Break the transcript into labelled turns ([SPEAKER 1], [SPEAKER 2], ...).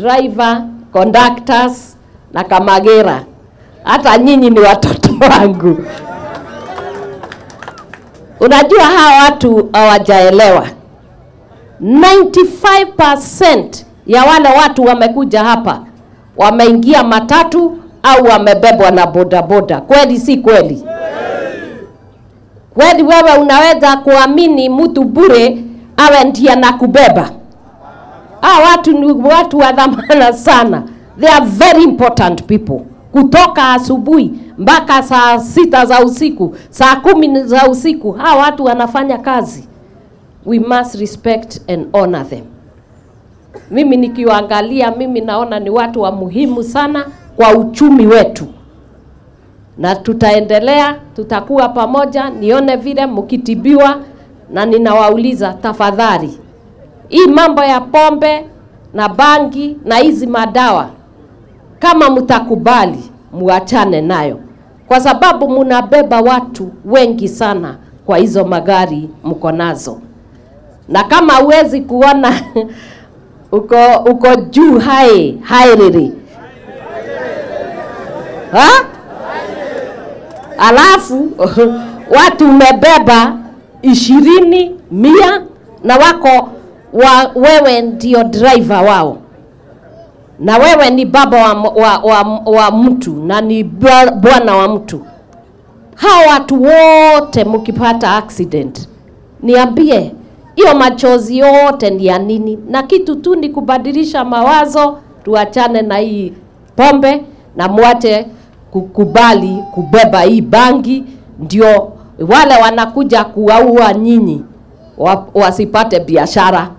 [SPEAKER 1] driver, conductors na Kamagera. Hata nyinyi ni watoto wangu. Unajua hawa watu hawajaelewa. 95% ya wale watu wamekuja hapa wameingia matatu au wamebebwa na bodaboda. Kweli si kweli? Kweli wewe unaweza kuamini mtu bure awe ndiye anakubeba? Hawa watu ni watu wa dhamana sana. They are very important people. Kutoka asubuhi mpaka saa sita za usiku, saa kumi za usiku, hawa watu wanafanya kazi. We must respect and honor them. Mimi nikiwaangalia, mimi naona ni watu wa muhimu sana kwa uchumi wetu, na tutaendelea, tutakuwa pamoja, nione vile mkitibiwa, na ninawauliza tafadhali, hii mambo ya pombe na bangi na hizi madawa, kama mtakubali, muachane nayo, kwa sababu munabeba watu wengi sana kwa hizo magari mko nazo, na kama huwezi kuona uko uko juu hai hairiri ha? Alafu watu umebeba ishirini mia na wako wa, wewe ndio driver wao na wewe ni baba wa, wa, wa, wa mtu na ni bwana wa mtu. Hao watu wote mkipata accident, niambie hiyo machozi yote ni ya nini? Na kitu tu ni kubadilisha mawazo, tuachane na hii pombe na mwache kukubali kubeba hii bangi, ndio wale wanakuja kuwaua nyinyi wasipate biashara.